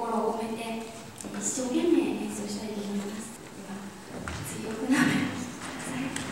心を込めて一生懸命演奏したいと思います。では次奥てください。